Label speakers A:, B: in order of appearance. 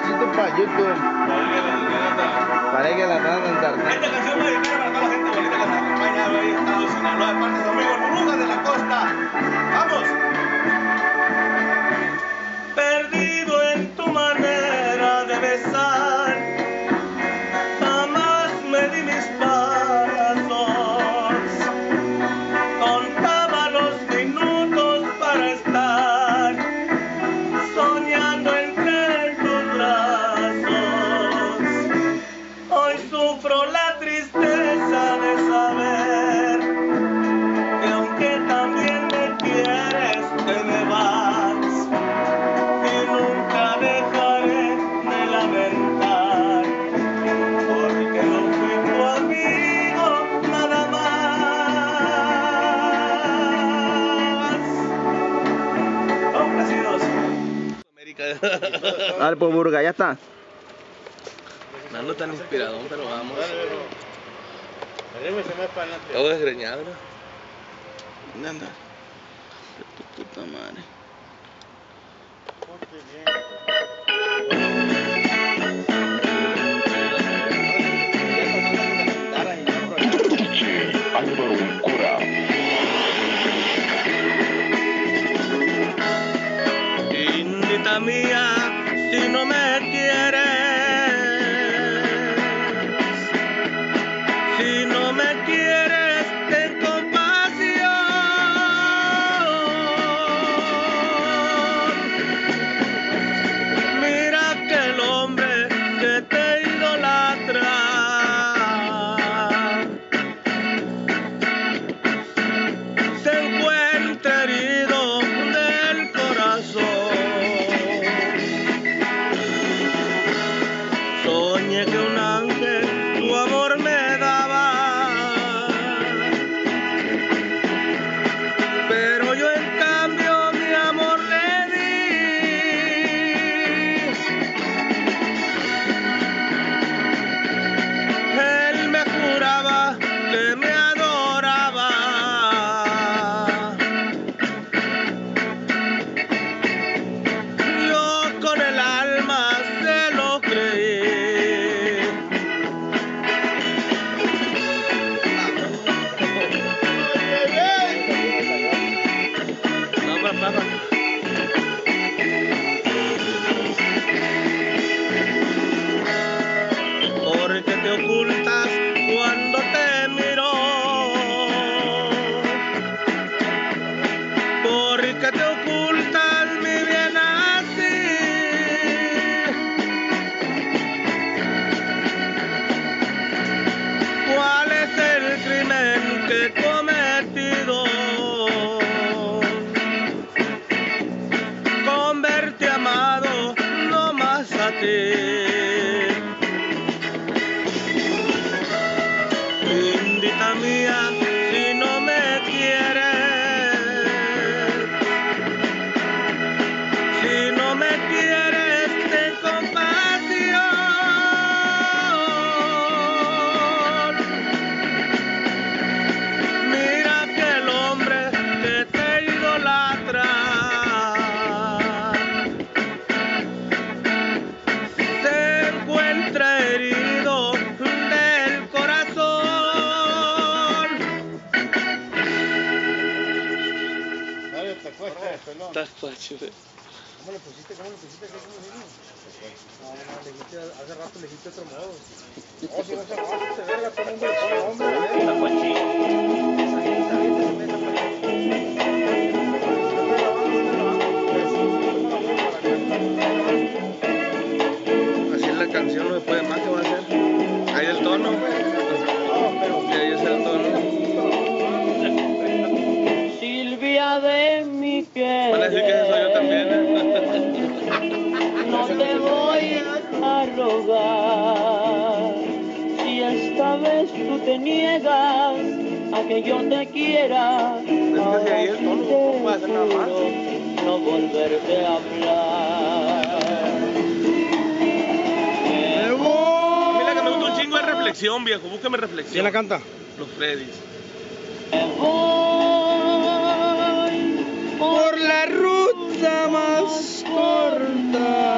A: para YouTube. Parece que la están
B: Esta
A: ensartando.
B: canción va dedicada para toda la gente bonita que nos acompaña hoy en Estado Sinaloa, de parte de su amigo Burbujas de la Costa. ¡Vamos! Sufro la tristeza de saber que aunque también me quieres, te me vas y nunca dejaré de lamentar porque no fui tu amigo nada más. Complacidos. América.
A: Pues Burga, ya está.
B: No ando tan inspiradón, pero vamos.
C: Arriba se me para adelante.
B: Acabo desgreñado, ¿no?
A: ¿Dónde anda? De tu puta madre.
C: Ponte bien.
D: Álvaro
B: más facho.
C: ¿Cómo le pusiste? ¿Cómo le pusiste? ¿Qué cómo le No, no, le dijiste, hace rato le dijiste otro modo. No, si no se va, este verga, todo el mundo le pone hombre.
B: Así es la canción, no después de más Van a decir que soy yo también.
E: No te voy a rogar. tú te niegas a que yo te quiera.
B: Es que si ahí el tono no hacer nada más.
E: No volverte a hablar. Me
B: A
E: voy,
B: mí la que me gusta un chingo es reflexión, viejo. Búscame reflexión.
C: ¿Quién la canta?
B: Los Freddys.
E: me voy
A: ruta más